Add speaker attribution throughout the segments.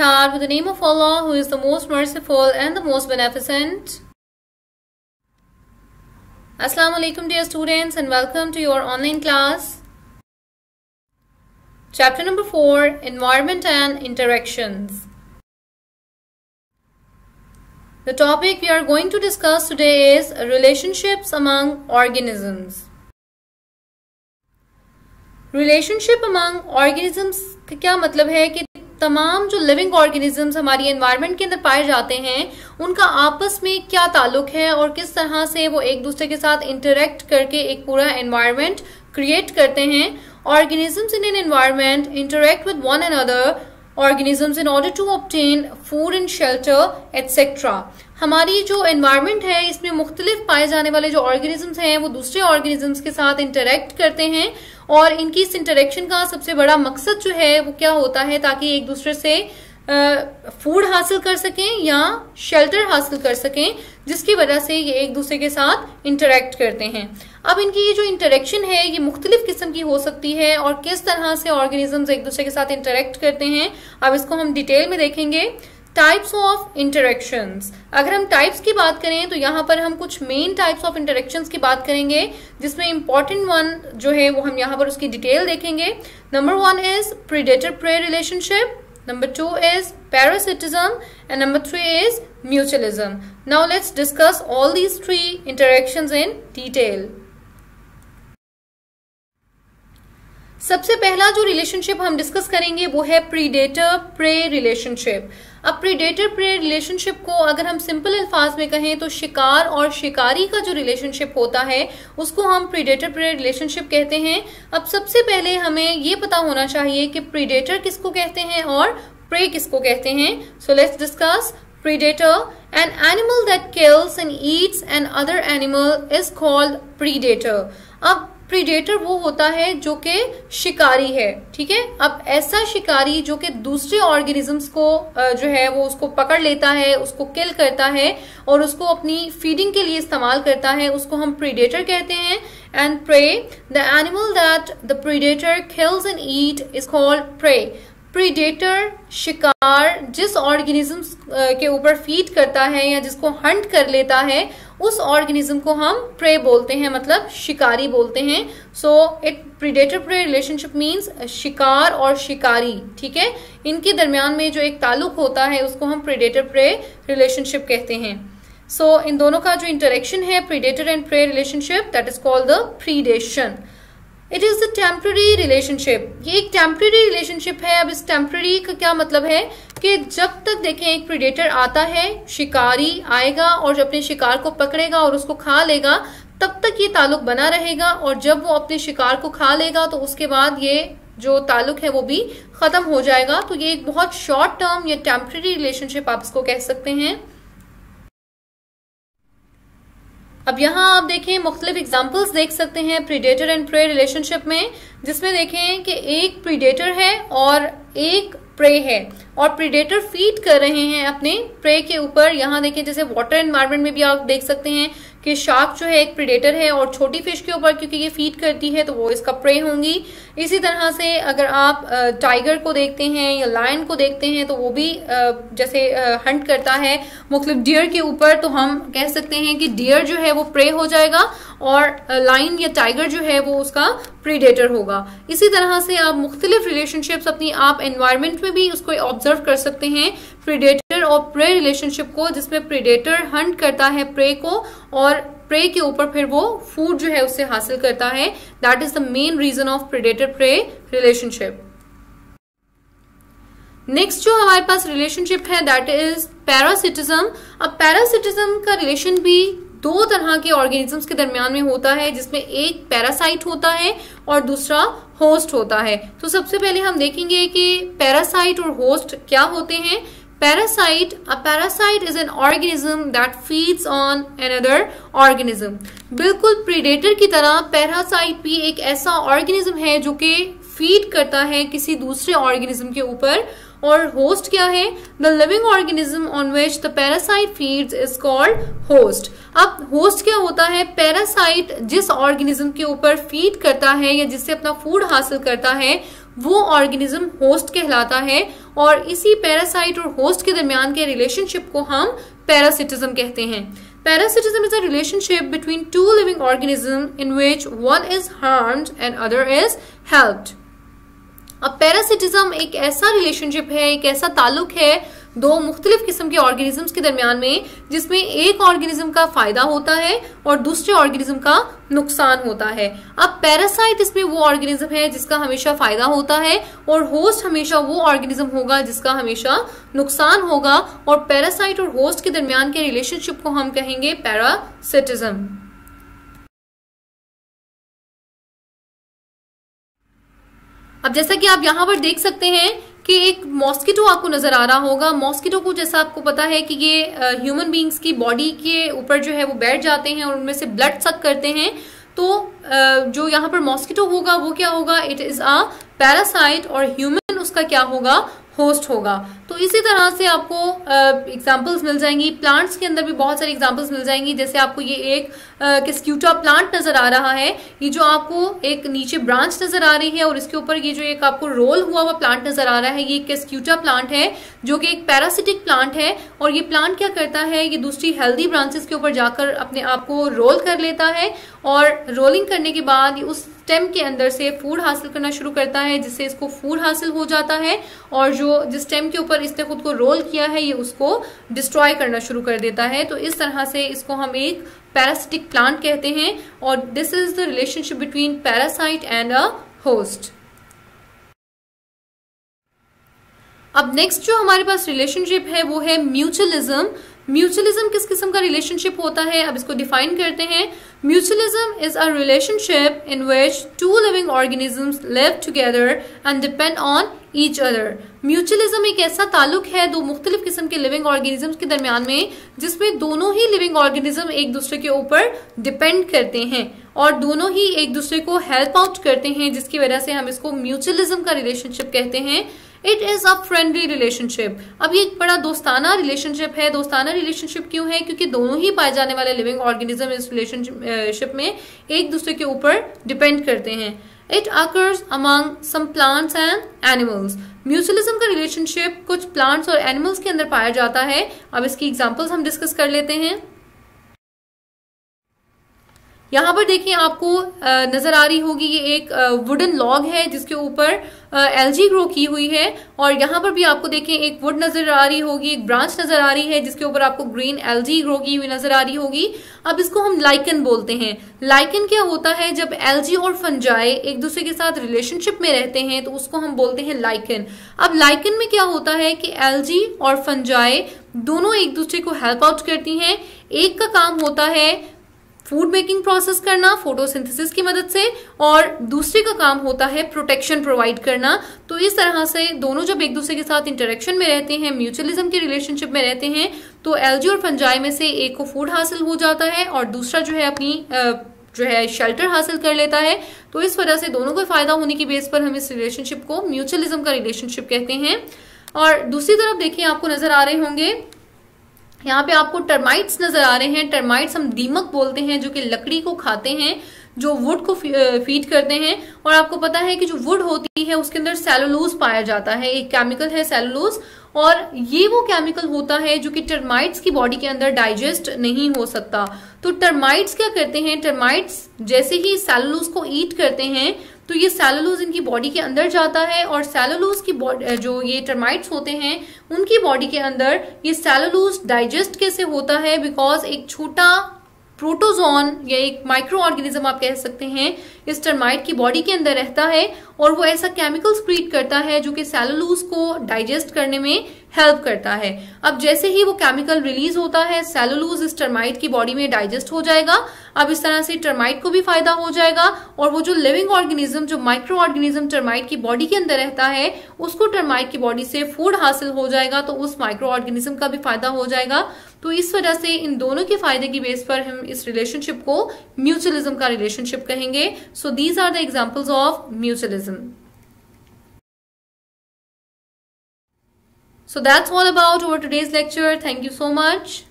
Speaker 1: start with the name of Allah who is the most merciful and the most beneficent. Assalamu alaikum dear students and welcome to your online class. Chapter number 4 Environment and Interactions. The topic we are going to discuss today is relationships among organisms. Relationship among organisms का क्या मतलब है कि तमाम जो living organisms हमारी environment के अंदर पाए जाते हैं, उनका आपस में क्या ताल्लुक है और किस तरह से वो एक दूसरे के साथ इंटरेक्ट करके एक पूरा एनवायरनमेंट क्रिएट करते हैं? Organisms in an environment interact with one and other organisms in order to obtain food and shelter etcetera हमारी जो एनवायरनमेंट है, इसमें मुख्तलिफ़ पाए जाने वाले जो ऑर्गेनिजम्स हैं, वो दूसरे ऑर्गेनिजम्स के साथ इंटरेक्ट करते हैं और इनकी इस इंटरेक्शन का सबसे बड़ा मकसद जो है, वो क्या होता है ताकि एक दूसरे से फ़ूड हासिल कर सकें या शेल्टर हासिल कर सकें, जिसकी वजह से ये एक दूसरे के साथ इंटरेक्ट करते हैं। अब इनकी ये जो इंटरेक्शन है, ये मुख्तलिफ़ किस्म की हो सकती है और किस तरह से ऑर्गेनिजम्स एक दूसरे के साथ इंटरेक्ट करते हैं, अब इसको हम डिटेल में देखेंगे। टाइप्स ऑफ़ इंटरेक्शंस अगर हम टाइप्स की बात करें तो यहाँ पर हम कुछ मेन टाइप्स ऑफ़ इंटरेक्शंस की बात करेंगे, जिसमें इंपॉर्टेंट वन जो है, वो हम यहाँ पर उसकी डिटेल देखेंगे। Number one is predator prey relationship number two is parasitism. And number three is mutualism. Now let's discuss all these three interactions in detail. सबसे पहला जो रिलेशनशिप हम डिस्कस करेंगे वो है प्रीडेटर प्रे रिलेशनशिप अब प्रीडेटर प्रे रिलेशनशिप को अगर हम सिंपल अल्फाज में कहें तो शिकार और शिकारी का जो रिलेशनशिप होता है, उसको हम प्रीडेटर प्रे रिलेशनशिप कहते हैं। अब सबसे पहले हमें ये पता होना चाहिए कि प्रीडेटर किसको कहते हैं और प्रे किसको कहते हैं। So let's discuss predator. An animal that kills and eats an other animal is called predator. अब प्रीडेटर वो होता है जो कि शिकारी है, ठीक है? अब ऐसा शिकारी जो कि दूसरे ऑर्गेनिजम्स को जो है, वो उसको पकड़ लेता है, उसको किल करता है और उसको अपनी फीडिंग के लिए इस्तेमाल करता है, उसको हम प्रीडेटर कहते हैं and prey the animal that the predator kills and eat is called prey predator शिकार जिस ऑर्गेनिज्म के ऊपर फ़ीड करता है या जिसको हंट कर लेता है उस ऑर्गेनिज्म को हम प्रे बोलते हैं मतलब शिकारी बोलते हैं। So it predator prey relationship means शिकार और शिकारी ठीक है? इनके दरमियान में जो एक ताल्लुक होता है उसको हम प्रीडेटर प्रे रिलेशनशिप कहते हैं। सो so, इन दोनों का जो इंटरेक्शन है predator and prey relationship that is called the predation it is the temporary relationship ये एक टेम्प्ररी रिलेशनशिप है। अब इस टेम्प्ररी का क्या मतलब है? कि जब तक देखें, एक प्रीडेटर आता है, शिकारी आएगा और अपने शिकार को पकड़ेगा और उसको खा लेगा, तब तक ये ताल्लुक बना रहेगा और जब वो अपने शिकार को खा लेगा तो उसके बाद ये जो ताल्लुक है, वो भी खत्म हो जाएगा। तो ये एक बहुत शॉर्ट टर्म या टेम्प्ररी रिलेशनशिप आप इसको कह सकते हैं। अब यहाँ आप देखें, मुख्तलिफ़ एग्जाम्पल्स देख सकते हैं प्रीडेटर एंड प्रे रिलेशनशिप में, जिसमें देखें कि एक प्रीडेटर है और एक प्रे है। और प्रीडेटर फ़ीड कर रहे हैं अपने प्रे के ऊपर। यहाँ देखें, जैसे वाटर एनवायरमेंट में भी आप देख सकते हैं कि शार्क जो है एक प्रीडेटर है और छोटी फ़िश के ऊपर क्योंकि ये फ़ीड करती है तो वो इसका प्रे होंगी। इसी तरह से अगर आप टाइगर को देखते हैं या लायन को देखते हैं तो वो भी जैसे हंट करता है। मुख्तलिफ़ डियर के ऊपर तो हम कह सकते हैं कि डियर जो है वो प्रे हो जाएगा और लाइन या टाइगर जो है वो उसका प्रीडेटर होगा। इसी तरह से आप मुख्तलिफ़ रिलेशनशिप्स अपनी आप एनवायरमेंट में भी उसको ऑब्ज़र्व कर सकते हैं। प्रीडेटर और प्रे रिलेशनशिप को, जिसमें प्रीडेटर हंट करता है प्रे को, और प्रे के ऊपर फिर वो फ़ूड जो है उससे हासिल करता है। That is the main reason of predator prey relationship next जो हमारे पास रिलेशनशिप है दैट इज़ पैरासिटिज्म अब पैरासिटिज्म का रिलेशन भी दो तरह के ऑर्गेनिजम्स के दरमियान में होता है, जिसमें एक पैरासाइट होता है और दूसरा होस्ट होता है। तो सबसे पहले हम देखेंगे कि पैरासाइट और होस्ट क्या होते हैं। Parasite a parasite is an organism that feeds on another organism बिल्कुल प्रीडेटर की तरह पैरासाइट भी एक ऐसा ऑर्गेनिज्म है जो कि फ़ीड करता है किसी दूसरे ऑर्गेनिज्म के ऊपर। और होस्ट क्या है? The living organism on which the parasite feeds is called host अब होस्ट क्या होता है? पैरासाइट जिस ऑर्गेनिज्म के ऊपर फ़ीड करता है या जिससे अपना फ़ूड हासिल करता है वो ऑर्गेनिज्म होस्ट कहलाता है और इसी पैरासाइट और होस्ट के दरमियान के रिलेशनशिप को हम पैरासिटिज्म कहते हैं। Parasitism is a relationship between two living organism in which one is harmed and other is helped अब पैरासिटिज्म एक ऐसा रिलेशनशिप है, एक ऐसा ताल्लुक है दो मुख्तलिफ़ किस्म के ऑर्गेनिजम्स के दरमियान में, जिसमें एक ऑर्गेनिज्म का फ़ायदा होता है और दूसरे ऑर्गेनिज्म का नुकसान होता है। अब पैरासाइट इसमें वो ऑर्गेनिज्म है जिसका हमेशा फ़ायदा होता है और होस्ट हमेशा वो ऑर्गेनिज्म होगा जिसका हमेशा नुकसान होगा और पैरासाइट और होस्ट के दरमियान के रिलेशनशिप को हम कहेंगे पैरासिटिज्म। अब जैसा कि आप यहाँ पर देख सकते हैं कि एक मॉस्किटो आपको नज़र आ रहा होगा। मॉस्किटो को जैसा आपको पता है कि ये ह्यूमन बींग्स की बॉडी के ऊपर जो है वो बैठ जाते हैं और उनमें से ब्लड सक करते हैं। तो जो यहाँ पर मॉस्किटो होगा वो क्या होगा? इट इज़ अ पैरासाइट और ह्यूमन उसका क्या होगा? होस्ट होगा। तो इसी तरह से आपको एग्जांपल्स मिल जाएँगी। प्लांट्स के अंदर भी बहुत सारी एग्जांपल्स मिल जाएँगी। जैसे आपको ये एक किस्क्यूटा प्लांट नज़र आ रहा है। ये जो आपको एक नीचे ब्रांच नज़र आ रही है और इसके ऊपर ये जो एक आपको रोल हुआ हुआ प्लांट नज़र आ रहा है, ये किस्क्यूटा प्लांट है, जो कि एक पैरासिटिक प्लांट है। और ये प्लांट क्या करता है? ये दूसरी हेल्दी ब्रांचेस के ऊपर जाकर अपने आप को रोल कर लेता है और रोलिंग करने के बाद उस स्टेम के अंदर से फ़ूड हासिल करना शुरू करता है, जिससे इसको फ़ूड हासिल हो जाता है और जो जिस स्टेम के ऊपर इसने खुद को रोल किया है, ये उसको डिस्ट्रॉय करना शुरू कर देता है। तो इस तरह से इसको हम एक पैरासिटिक प्लांट कहते हैं और this is the relationship between parasite and a host अब नेक्स्ट जो हमारे पास रिलेशनशिप है, वो है म्यूचुअलिज्म म्यूचुअलिज्म किस किस्म का रिलेशनशिप होता है? अब इसको डिफाइन करते हैं। Mutualism is a relationship in which two living organisms live together and depend on each other mutualism एक ऐसा ताल्लुक है दो मुख्तलिफ़ किस्म के लिविंग ऑर्गेनिजम्स के दरमियान में, जिसमें दोनों ही लिविंग ऑर्गेनिज्म एक दूसरे के ऊपर डिपेंड करते हैं और दोनों ही एक दूसरे को हेल्प आउट करते हैं, जिसकी वजह से हम इसको म्यूचुअलिज्म का रिलेशनशिप कहते हैं। It is a friendly relationship अब ये एक बड़ा दोस्ताना रिलेशनशिप है। दोस्ताना रिलेशनशिप क्यों है? क्योंकि दोनों ही पाए जाने वाले लिविंग ऑर्गेनिज्म इस रिलेशनशिप में एक दूसरे के ऊपर डिपेंड करते हैं। It occurs among some plants and animals mutualism का रिलेशनशिप कुछ प्लांट्स और एनिमल्स के अंदर पाया जाता है। अब इसकी एग्जांपल्स हम डिस्कस कर लेते हैं। यहाँ पर देखिए आपको नज़र आ रही होगी ये एक वुडन लॉग है जिसके ऊपर एलजी ग्रो की हुई है और यहाँ पर भी आपको देखें एक वुड नज़र आ रही होगी, एक ब्रांच नज़र आ रही है जिसके ऊपर आपको ग्रीन एलजी ग्रो की हुई नज़र आ रही होगी। अब इसको हम लाइकन बोलते हैं। लाइकन क्या होता है? जब एलजी और फंजाई एक दूसरे के साथ रिलेशनशिप में रहते हैं तो उसको हम बोलते हैं लाइकन अब लाइकन में क्या होता है कि एलजी और फंजाई दोनों एक दूसरे को हेल्प आउट करती हैं। एक का काम होता है फ़ूड मेकिंग प्रोसेस करना, फोटोसिंथेसिस की मदद से, और दूसरे का काम होता है प्रोटेक्शन प्रोवाइड करना। तो इस तरह से दोनों जब एक दूसरे के साथ इंटरेक्शन में रहते हैं, म्यूचुअलिज्म के रिलेशनशिप में रहते हैं तो एलजी और फंजाई में से एक को फ़ूड हासिल हो जाता है और दूसरा जो है अपनी जो है शेल्टर हासिल कर लेता है। तो इस वजह से दोनों को फ़ायदा होने की बेस पर हम इस रिलेशनशिप को म्यूचुअलिज्म का रिलेशनशिप कहते हैं। और दूसरी तरफ़ देखिए, आपको नज़र आ रहे होंगे यहाँ पे आपको टर्माइट्स नज़र आ रहे हैं। टर्माइट्स हम दीमक बोलते हैं, जो कि लकड़ी को खाते हैं, जो वुड को फ़ीड करते हैं। और आपको पता है कि जो वुड होती है, उसके अंदर सेलुलोज पाया जाता है। एक केमिकल है सेलुलोज और ये वो केमिकल होता है, जो कि टर्माइट्स की बॉडी के अंदर डाइजेस्ट नहीं हो सकता। तो टर्माइट्स क्या करते हैं? टर्माइट्स जैसे ही सेलुलोज को ईट करते हैं तो ये सेलुलोज इनकी बॉडी के अंदर जाता है और सेलुलोज की जो ये टर्माइट्स होते हैं, उनकी बॉडी के अंदर ये सेलुलोज डाइजेस्ट कैसे होता है? बिकॉज़ एक छोटा प्रोटोजोन या एक माइक्रो ऑर्गेनिज्म आप कह सकते हैं, इस टर्माइट की बॉडी के अंदर रहता है और वो ऐसा केमिकल स्क्रीट करता है जो कि सेलुलोज को डाइजेस्ट करने में हेल्प करता है। अब जैसे ही वो केमिकल रिलीज़ होता है सेलुलोज इस टर्माइट की बॉडी में डाइजेस्ट हो जाएगा। अब इस तरह से टर्माइट को भी फ़ायदा हो जाएगा और वो जो लिविंग ऑर्गेनिज्म जो माइक्रो ऑर्गेनिज्म टर्माइट की बॉडी के अंदर रहता है, उसको टर्माइट की बॉडी से फ़ूड हासिल हो जाएगा तो उस माइक्रो ऑर्गेनिज्म का भी फ़ायदा हो जाएगा। तो इस वजह से इन दोनों के फ़ायदे की बेस पर हम इस रिलेशनशिप को म्यूचुअलिज्म का रिलेशनशिप कहेंगे। So these are the examples of mutualism So that's all about our today's lecture. Thank you so much.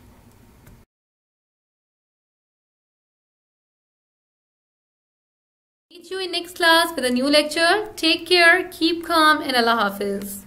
Speaker 1: Meet you in next class with a new lecture. Take care, keep calm and Allah Hafiz.